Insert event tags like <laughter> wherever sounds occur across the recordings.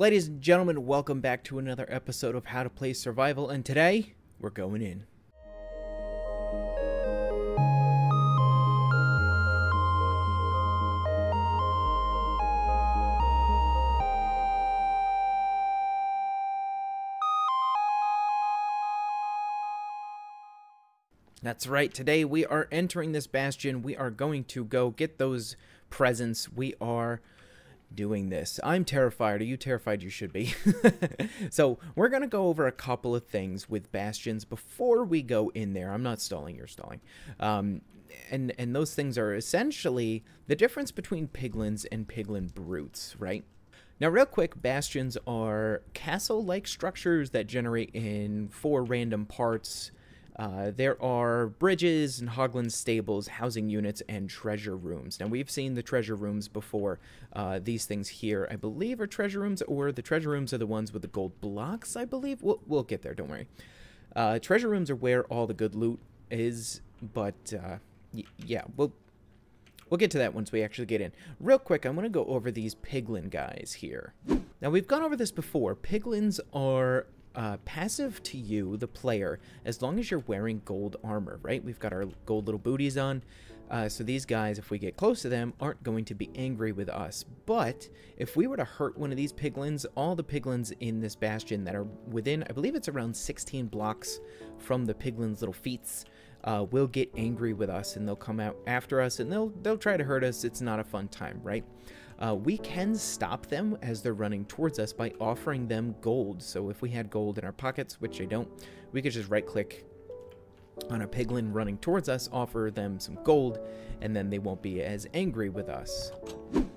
Ladies and gentlemen, welcome back to another episode of How to Play Survival, and today we're going in. That's right, today we are entering this bastion. We are going to go get those presents. We are doing this. I'm terrified. Are you terrified? You should be. <laughs> so we're going to go over a couple of things with bastions before we go in there. I'm not stalling. You're stalling. Um, and, and those things are essentially the difference between piglins and piglin brutes, right? Now, real quick, bastions are castle-like structures that generate in four random parts uh, there are bridges and Hoglin stables, housing units, and treasure rooms. Now, we've seen the treasure rooms before. Uh, these things here, I believe, are treasure rooms, or the treasure rooms are the ones with the gold blocks, I believe. We'll, we'll get there, don't worry. Uh, treasure rooms are where all the good loot is, but uh, yeah, we'll, we'll get to that once we actually get in. Real quick, I'm going to go over these piglin guys here. Now, we've gone over this before. Piglins are uh, passive to you, the player, as long as you're wearing gold armor, right? We've got our gold little booties on. Uh, so these guys, if we get close to them, aren't going to be angry with us. But if we were to hurt one of these piglins, all the piglins in this bastion that are within, I believe it's around 16 blocks from the piglin's little feet, uh, will get angry with us and they'll come out after us and they'll they'll try to hurt us. It's not a fun time, right? Uh, we can stop them as they're running towards us by offering them gold. So if we had gold in our pockets, which I don't, we could just right click on a piglin running towards us, offer them some gold, and then they won't be as angry with us.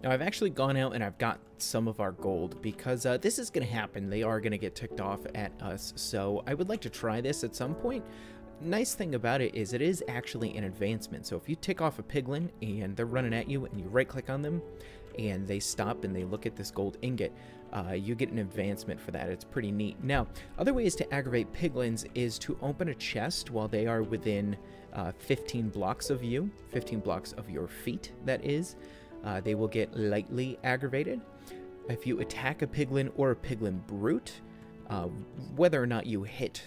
Now, I've actually gone out and I've got some of our gold because uh, this is going to happen. They are going to get ticked off at us, so I would like to try this at some point. Nice thing about it is it is actually an advancement. So if you tick off a piglin and they're running at you and you right click on them, and they stop and they look at this gold ingot, uh, you get an advancement for that. It's pretty neat. Now, other ways to aggravate piglins is to open a chest while they are within uh, 15 blocks of you, 15 blocks of your feet, that is. Uh, they will get lightly aggravated. If you attack a piglin or a piglin brute, uh, whether or not you hit,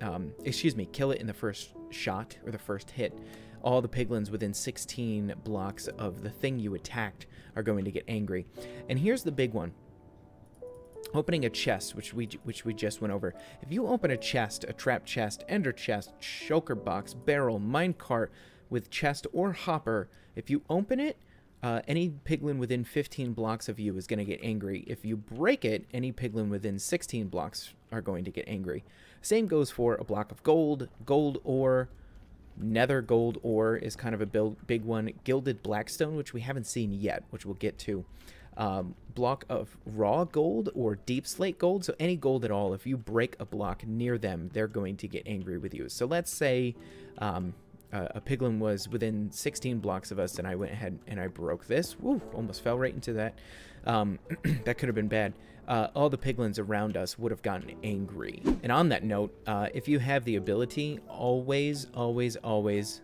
um, excuse me, kill it in the first shot or the first hit, all the piglins within 16 blocks of the thing you attacked are going to get angry. And here's the big one. Opening a chest, which we which we just went over. If you open a chest, a trap chest, ender chest, shulker box, barrel, minecart with chest or hopper, if you open it, uh, any piglin within 15 blocks of you is going to get angry. If you break it, any piglin within 16 blocks are going to get angry. Same goes for a block of gold, gold ore, Nether gold ore is kind of a build, big one. Gilded blackstone, which we haven't seen yet, which we'll get to. Um, block of raw gold or deepslate gold. So any gold at all, if you break a block near them, they're going to get angry with you. So let's say um, a piglin was within 16 blocks of us and I went ahead and I broke this. Woo, almost fell right into that. Um, <clears throat> that could have been bad. Uh, all the piglins around us would have gotten angry. And on that note, uh, if you have the ability, always, always, always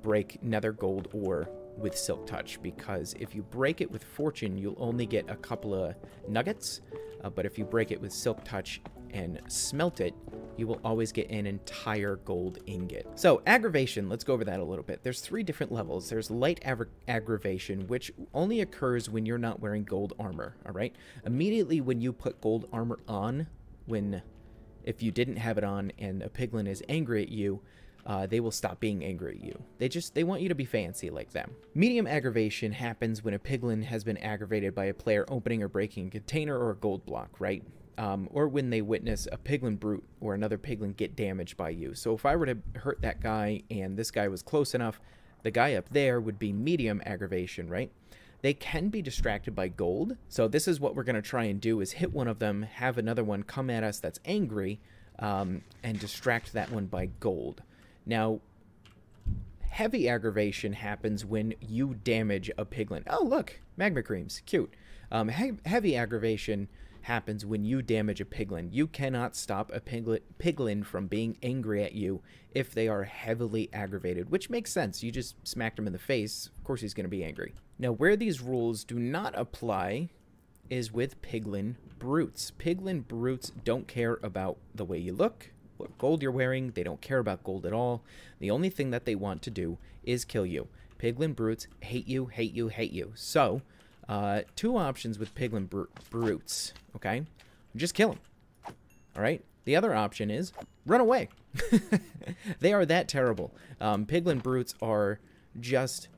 break nether gold ore with silk touch because if you break it with fortune you'll only get a couple of nuggets uh, but if you break it with silk touch and smelt it, you will always get an entire gold ingot. So aggravation, let's go over that a little bit. There's three different levels. There's light aggravation, which only occurs when you're not wearing gold armor, all right? Immediately when you put gold armor on, when if you didn't have it on and a piglin is angry at you, uh, they will stop being angry at you. They just, they want you to be fancy like them. Medium aggravation happens when a piglin has been aggravated by a player opening or breaking a container or a gold block, right? Um, or when they witness a piglin brute or another piglin get damaged by you. So if I were to hurt that guy and this guy was close enough, the guy up there would be medium aggravation, right? They can be distracted by gold. So this is what we're going to try and do is hit one of them, have another one come at us that's angry, um, and distract that one by gold. Now, heavy aggravation happens when you damage a piglin. Oh, look, magma creams, cute. Um, he heavy aggravation happens when you damage a piglin. You cannot stop a piglin, piglin from being angry at you if they are heavily aggravated, which makes sense. You just smacked him in the face, of course he's going to be angry. Now, where these rules do not apply is with Piglin Brutes. Piglin Brutes don't care about the way you look, what gold you're wearing. They don't care about gold at all. The only thing that they want to do is kill you. Piglin Brutes hate you, hate you, hate you. So, uh, two options with Piglin Br Brutes, okay? Just kill them, all right? The other option is run away. <laughs> they are that terrible. Um, Piglin Brutes are just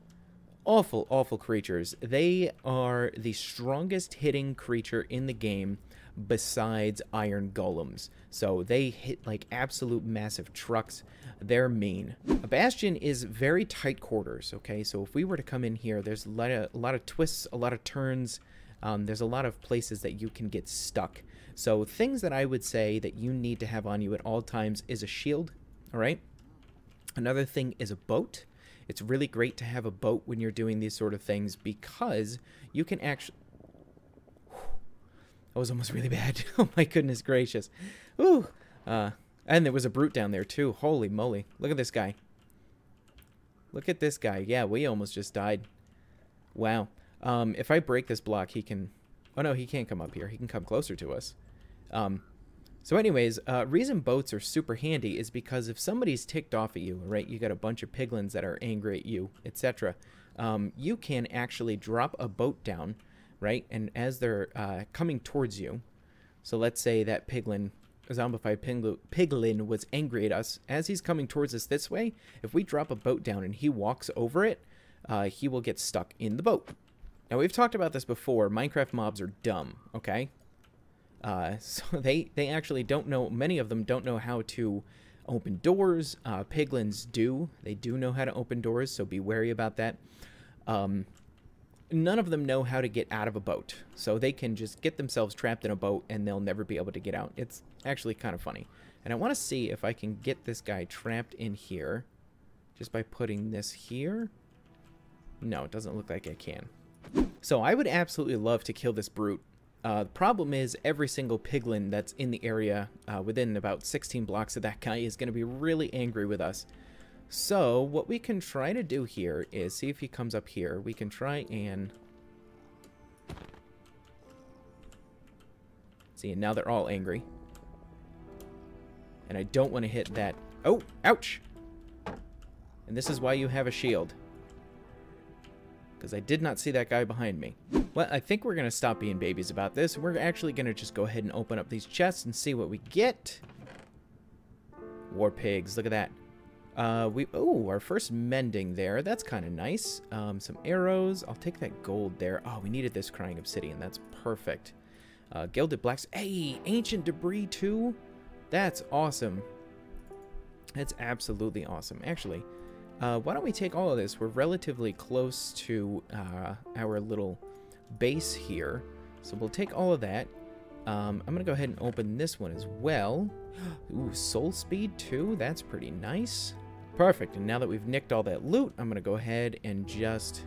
awful, awful creatures. They are the strongest hitting creature in the game besides iron golems. So they hit like absolute massive trucks. They're mean. A bastion is very tight quarters, okay? So if we were to come in here, there's a lot of, a lot of twists, a lot of turns. Um, there's a lot of places that you can get stuck. So things that I would say that you need to have on you at all times is a shield, all right? Another thing is a boat. It's really great to have a boat when you're doing these sort of things because you can actually... That was almost really bad. <laughs> oh my goodness gracious. Ooh. Uh, and there was a brute down there too. Holy moly. Look at this guy. Look at this guy. Yeah, we almost just died. Wow. Um, if I break this block, he can... Oh no, he can't come up here. He can come closer to us. Um, so anyways, uh, reason boats are super handy is because if somebody's ticked off at you, right, you got a bunch of piglins that are angry at you, etc., um, you can actually drop a boat down, right, and as they're uh, coming towards you, so let's say that piglin, a zombified piglin was angry at us, as he's coming towards us this way, if we drop a boat down and he walks over it, uh, he will get stuck in the boat. Now, we've talked about this before. Minecraft mobs are dumb, okay? Uh, <laughs> so they, they actually don't know, many of them don't know how to open doors. Uh, piglins do. They do know how to open doors, so be wary about that. Um, none of them know how to get out of a boat. So they can just get themselves trapped in a boat and they'll never be able to get out. It's actually kind of funny. And I want to see if I can get this guy trapped in here just by putting this here. No, it doesn't look like I can. So I would absolutely love to kill this brute uh, the problem is every single piglin that's in the area uh, within about 16 blocks of that guy is going to be really angry with us. So what we can try to do here is see if he comes up here. We can try and... See, and now they're all angry. And I don't want to hit that... Oh, ouch! And this is why you have a shield because I did not see that guy behind me. Well, I think we're going to stop being babies about this. We're actually going to just go ahead and open up these chests and see what we get. War pigs, look at that. Uh, we Oh, our first mending there. That's kind of nice. Um, some arrows. I'll take that gold there. Oh, we needed this crying obsidian. That's perfect. Uh, gilded blacks. Hey, ancient debris too? That's awesome. That's absolutely awesome. Actually, uh, why don't we take all of this? We're relatively close to uh, our little base here. So we'll take all of that. Um, I'm going to go ahead and open this one as well. <gasps> Ooh, soul speed too. That's pretty nice. Perfect. And now that we've nicked all that loot, I'm going to go ahead and just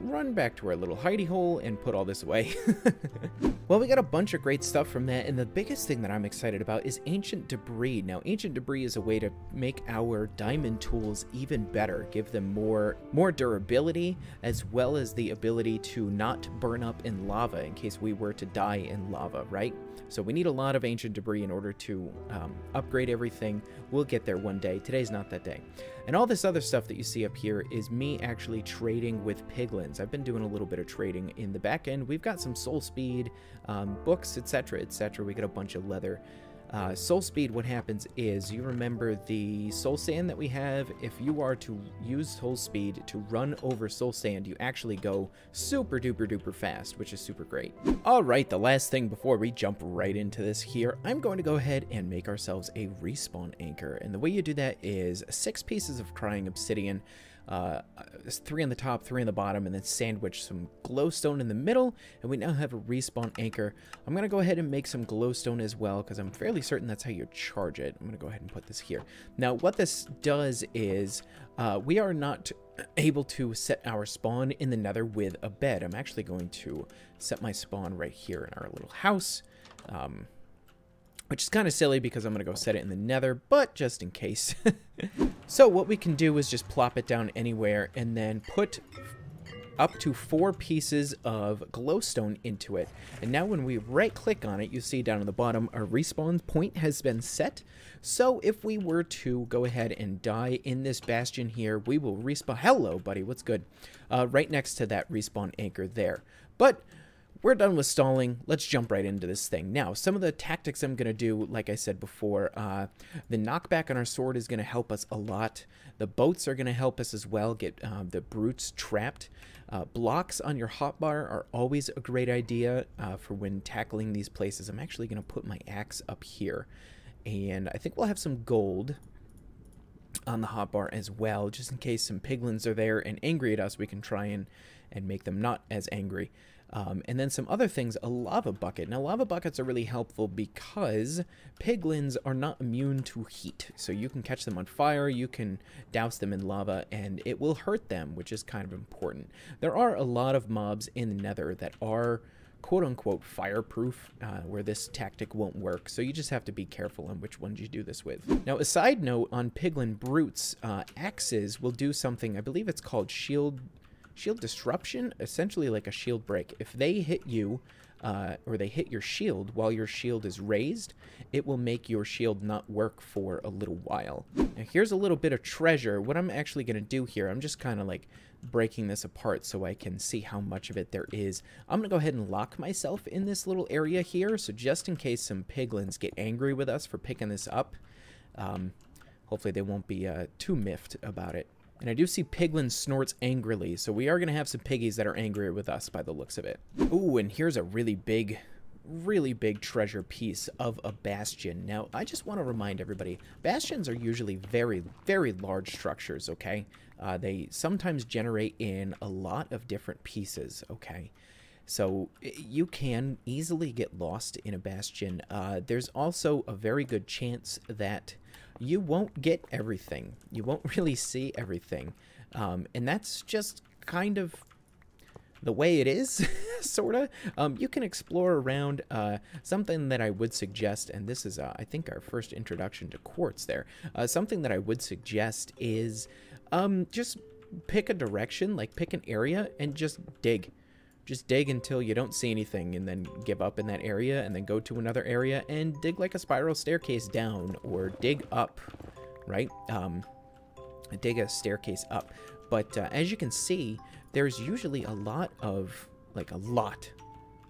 run back to our little hidey hole and put all this away. <laughs> well, we got a bunch of great stuff from that, and the biggest thing that I'm excited about is Ancient Debris. Now, Ancient Debris is a way to make our diamond tools even better, give them more, more durability, as well as the ability to not burn up in lava in case we were to die in lava, right? So we need a lot of ancient debris in order to um, upgrade everything. We'll get there one day. Today's not that day. And all this other stuff that you see up here is me actually trading with piglins. I've been doing a little bit of trading in the back end. We've got some soul speed, um, books, etc., etc. We got a bunch of leather. Uh, soul speed, what happens is you remember the soul sand that we have. If you are to use soul speed to run over soul sand, you actually go super duper duper fast, which is super great. All right, the last thing before we jump right into this here, I'm going to go ahead and make ourselves a respawn anchor. And the way you do that is six pieces of crying obsidian, uh, three on the top, three on the bottom, and then sandwich some glowstone in the middle, and we now have a respawn anchor. I'm going to go ahead and make some glowstone as well, because I'm fairly certain that's how you charge it. I'm going to go ahead and put this here. Now, what this does is uh, we are not <clears throat> able to set our spawn in the nether with a bed. I'm actually going to set my spawn right here in our little house. Um, which is kind of silly because I'm going to go set it in the nether, but just in case. <laughs> so what we can do is just plop it down anywhere and then put up to four pieces of glowstone into it. And now when we right click on it, you see down at the bottom, our respawn point has been set. So if we were to go ahead and die in this bastion here, we will respawn. Hello, buddy. What's good? Uh, right next to that respawn anchor there. But we're done with stalling. Let's jump right into this thing. Now, some of the tactics I'm going to do, like I said before, uh, the knockback on our sword is going to help us a lot. The boats are going to help us as well, get uh, the brutes trapped. Uh, blocks on your hotbar are always a great idea uh, for when tackling these places. I'm actually going to put my axe up here. And I think we'll have some gold on the hotbar as well, just in case some piglins are there and angry at us, we can try and, and make them not as angry. Um, and then some other things, a lava bucket. Now, lava buckets are really helpful because piglins are not immune to heat. So you can catch them on fire, you can douse them in lava, and it will hurt them, which is kind of important. There are a lot of mobs in the nether that are quote-unquote fireproof uh, where this tactic won't work so you just have to be careful on which ones you do this with now a side note on piglin brutes uh, axes will do something i believe it's called shield Shield disruption, essentially like a shield break. If they hit you, uh, or they hit your shield while your shield is raised, it will make your shield not work for a little while. Now here's a little bit of treasure. What I'm actually going to do here, I'm just kind of like breaking this apart so I can see how much of it there is. I'm going to go ahead and lock myself in this little area here, so just in case some piglins get angry with us for picking this up, um, hopefully they won't be uh, too miffed about it. And I do see Piglin snorts angrily, so we are going to have some piggies that are angrier with us by the looks of it. Ooh, and here's a really big, really big treasure piece of a bastion. Now, I just want to remind everybody, bastions are usually very, very large structures, okay? Uh, they sometimes generate in a lot of different pieces, okay? So you can easily get lost in a bastion. Uh, there's also a very good chance that you won't get everything. You won't <laughs> really see everything. Um, and that's just kind of the way it is, <laughs> sort of. Um, you can explore around uh, something that I would suggest, and this is, uh, I think, our first introduction to quartz there. Uh, something that I would suggest is um, just pick a direction, like pick an area, and just dig. Just dig until you don't see anything and then give up in that area and then go to another area and dig like a spiral staircase down or dig up, right? Um, dig a staircase up. But uh, as you can see, there's usually a lot of, like a lot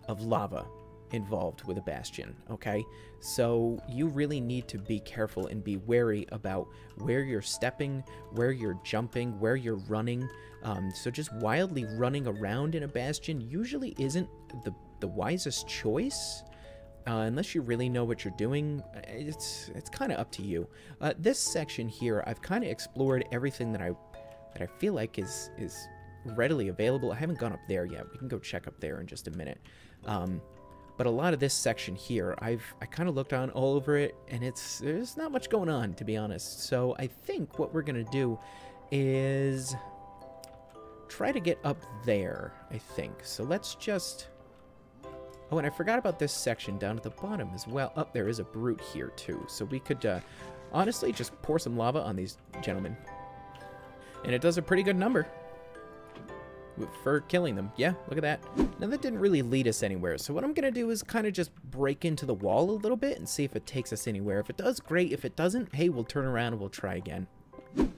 of lava involved with a bastion, okay? So you really need to be careful and be wary about where you're stepping, where you're jumping, where you're running. Um, so just wildly running around in a bastion usually isn't the, the wisest choice. Uh, unless you really know what you're doing, it's it's kind of up to you. Uh, this section here, I've kind of explored everything that I that I feel like is is readily available. I haven't gone up there yet. We can go check up there in just a minute. Um, but a lot of this section here, I've I kind of looked on all over it, and it's there's not much going on, to be honest. So I think what we're going to do is try to get up there, I think. So let's just... Oh, and I forgot about this section down at the bottom as well. Up oh, there is a brute here, too. So we could, uh, honestly, just pour some lava on these gentlemen. And it does a pretty good number for killing them. Yeah, look at that. Now that didn't really lead us anywhere, so what I'm to do is kind of just break into the wall a little bit and see if it takes us anywhere. If it does, great. If it doesn't, hey, we'll turn around and we'll try again.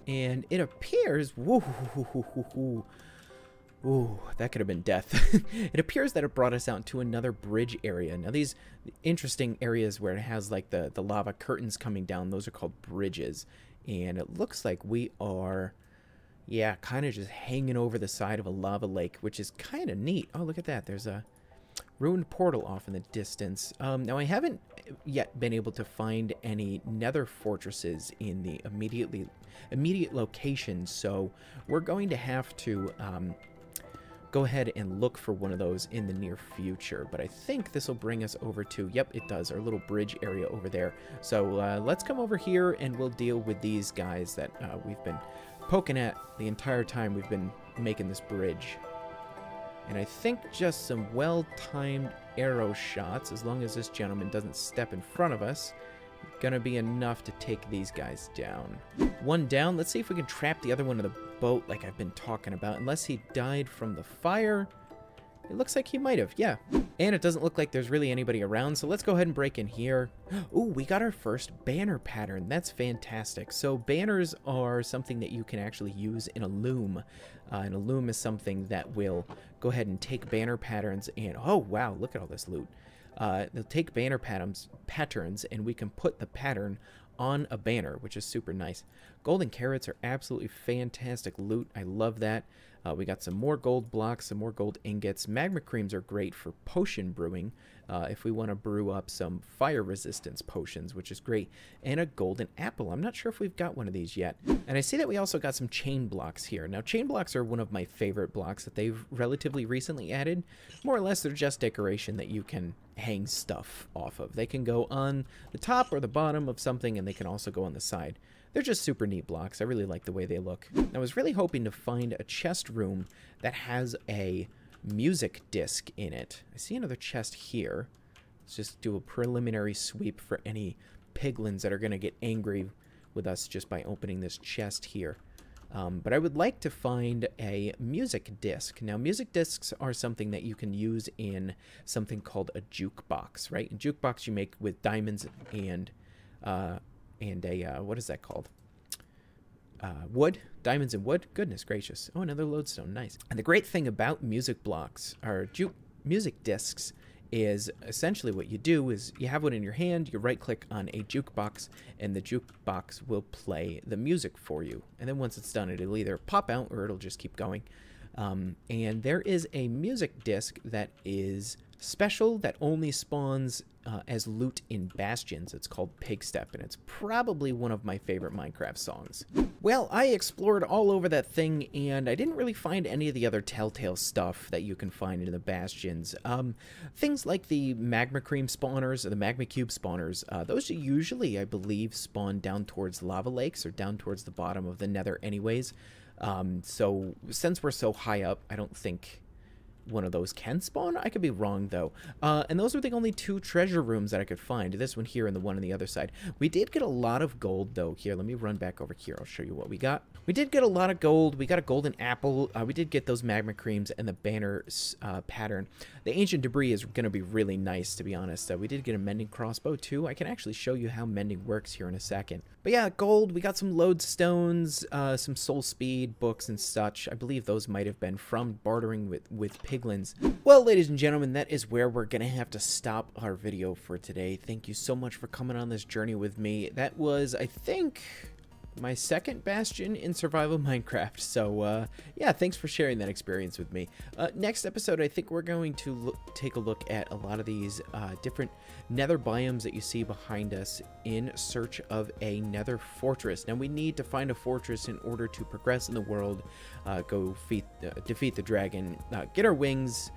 And it appears... Whoa, Ooh, that could have been death. <laughs> it appears that it brought us out to another bridge area. Now these interesting areas where it has like the, the lava curtains coming down, those are called bridges. And it looks like we are yeah, kind of just hanging over the side of a lava lake, which is kind of neat. Oh, look at that. There's a ruined portal off in the distance. Um, now, I haven't yet been able to find any nether fortresses in the immediately immediate location, so we're going to have to um, go ahead and look for one of those in the near future. But I think this will bring us over to, yep, it does, our little bridge area over there. So uh, let's come over here and we'll deal with these guys that uh, we've been poking at the entire time we've been making this bridge. And I think just some well-timed arrow shots, as long as this gentleman doesn't step in front of us, gonna be enough to take these guys down. One down. Let's see if we can trap the other one in the boat like I've been talking about. Unless he died from the fire. It looks like he might have, yeah. And it doesn't look like there's really anybody around, so let's go ahead and break in here. <gasps> Ooh, we got our first banner pattern. That's fantastic. So banners are something that you can actually use in a loom. Uh, and a loom is something that will go ahead and take banner patterns and... Oh, wow, look at all this loot. Uh, they'll take banner patterns, patterns, and we can put the pattern on a banner, which is super nice. Golden carrots are absolutely fantastic loot. I love that. Uh, we got some more gold blocks, some more gold ingots. Magma creams are great for potion brewing uh, if we want to brew up some fire resistance potions, which is great. And a golden apple. I'm not sure if we've got one of these yet. And I see that we also got some chain blocks here. Now, chain blocks are one of my favorite blocks that they've relatively recently added. More or less, they're just decoration that you can hang stuff off of. They can go on the top or the bottom of something, and they can also go on the side. They're just super neat blocks. I really like the way they look. I was really hoping to find a chest room that has a music disc in it. I see another chest here. Let's just do a preliminary sweep for any piglins that are going to get angry with us just by opening this chest here. Um, but I would like to find a music disc. Now, music discs are something that you can use in something called a jukebox, right? A jukebox you make with diamonds and uh, and a, uh, what is that called? Uh, wood, diamonds and wood. Goodness gracious. Oh, another lodestone. Nice. And the great thing about music blocks or ju- music discs is essentially what you do is you have one in your hand, you right click on a jukebox, and the jukebox will play the music for you. And then once it's done, it'll either pop out or it'll just keep going. Um, and there is a music disc that is special that only spawns uh, as loot in Bastions. It's called Pigstep, and it's probably one of my favorite Minecraft songs. Well, I explored all over that thing, and I didn't really find any of the other Telltale stuff that you can find in the Bastions. Um, things like the Magma Cream spawners, or the Magma Cube spawners, uh, those usually, I believe, spawn down towards lava lakes or down towards the bottom of the nether anyways. Um, so since we're so high up, I don't think one of those can spawn. I could be wrong, though. Uh, and those were the only two treasure rooms that I could find. This one here and the one on the other side. We did get a lot of gold, though. Here, let me run back over here. I'll show you what we got. We did get a lot of gold. We got a golden apple. Uh, we did get those magma creams and the banner uh, pattern. The ancient debris is going to be really nice, to be honest. We did get a mending crossbow, too. I can actually show you how mending works here in a second. But yeah, gold. We got some lodestones, uh, some soul speed books and such. I believe those might have been from bartering with, with piglins. Well, ladies and gentlemen, that is where we're going to have to stop our video for today. Thank you so much for coming on this journey with me. That was, I think my second bastion in survival <laughs> Minecraft. So uh, yeah, thanks for sharing that experience with me. Uh, next episode, I think we're going to look, take a look at a lot of these uh, different nether biomes that you see behind us in search of a nether fortress. Now we need to find a fortress in order to progress in the world, uh, go feat, uh, defeat the dragon, uh, get our wings,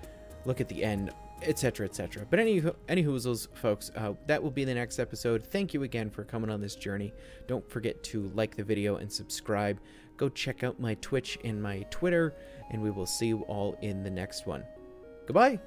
look at the end, etc etc but any any hoozles folks uh, that will be the next episode. Thank you again for coming on this journey. Don't forget to like the video and subscribe. Go check out my twitch and my twitter and we will see you all in the next one. Goodbye